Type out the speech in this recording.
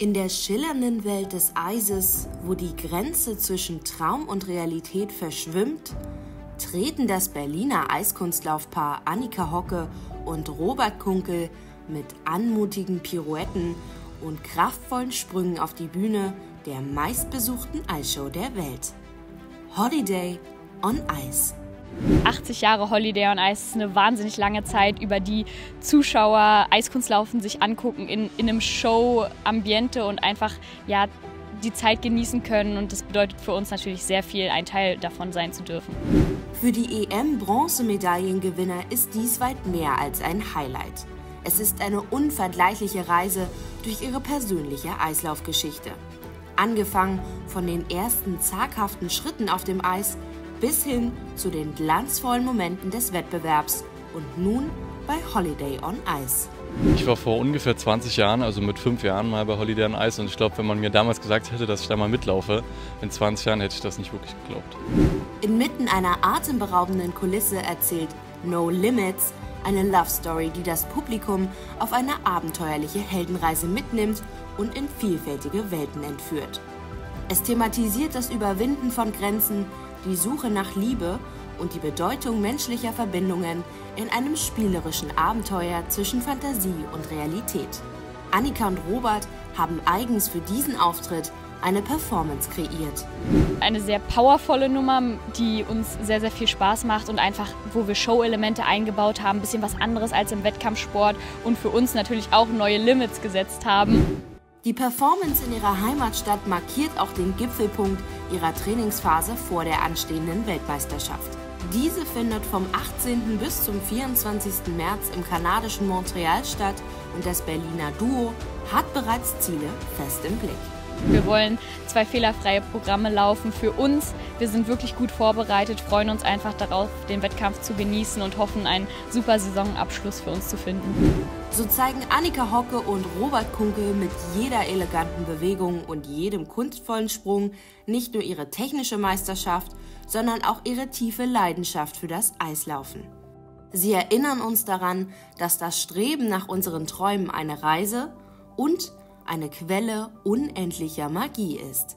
In der schillernden Welt des Eises, wo die Grenze zwischen Traum und Realität verschwimmt, treten das Berliner Eiskunstlaufpaar Annika Hocke und Robert Kunkel mit anmutigen Pirouetten und kraftvollen Sprüngen auf die Bühne der meistbesuchten Eisshow der Welt. Holiday on Ice. 80 Jahre Holiday on Ice ist eine wahnsinnig lange Zeit, über die Zuschauer Eiskunstlaufen sich angucken in, in einem Show-Ambiente und einfach ja, die Zeit genießen können. Und das bedeutet für uns natürlich sehr viel, ein Teil davon sein zu dürfen. Für die EM-Bronzemedaillengewinner ist dies weit mehr als ein Highlight. Es ist eine unvergleichliche Reise durch ihre persönliche Eislaufgeschichte. Angefangen von den ersten zaghaften Schritten auf dem Eis bis hin zu den glanzvollen Momenten des Wettbewerbs und nun bei Holiday on Ice. Ich war vor ungefähr 20 Jahren, also mit fünf Jahren mal bei Holiday on Ice und ich glaube, wenn man mir damals gesagt hätte, dass ich da mal mitlaufe, in 20 Jahren hätte ich das nicht wirklich geglaubt. Inmitten einer atemberaubenden Kulisse erzählt No Limits eine Love Story, die das Publikum auf eine abenteuerliche Heldenreise mitnimmt und in vielfältige Welten entführt. Es thematisiert das Überwinden von Grenzen, die Suche nach Liebe und die Bedeutung menschlicher Verbindungen in einem spielerischen Abenteuer zwischen Fantasie und Realität. Annika und Robert haben eigens für diesen Auftritt eine Performance kreiert. Eine sehr powervolle Nummer, die uns sehr, sehr viel Spaß macht und einfach, wo wir Show-Elemente eingebaut haben, ein bisschen was anderes als im Wettkampfsport und für uns natürlich auch neue Limits gesetzt haben. Die Performance in ihrer Heimatstadt markiert auch den Gipfelpunkt ihrer Trainingsphase vor der anstehenden Weltmeisterschaft. Diese findet vom 18. bis zum 24. März im kanadischen Montreal statt und das Berliner Duo hat bereits Ziele fest im Blick. Wir wollen zwei fehlerfreie Programme laufen für uns. Wir sind wirklich gut vorbereitet, freuen uns einfach darauf, den Wettkampf zu genießen und hoffen, einen super Saisonabschluss für uns zu finden. So zeigen Annika Hocke und Robert Kunkel mit jeder eleganten Bewegung und jedem kunstvollen Sprung nicht nur ihre technische Meisterschaft, sondern auch ihre tiefe Leidenschaft für das Eislaufen. Sie erinnern uns daran, dass das Streben nach unseren Träumen eine Reise und eine Quelle unendlicher Magie ist.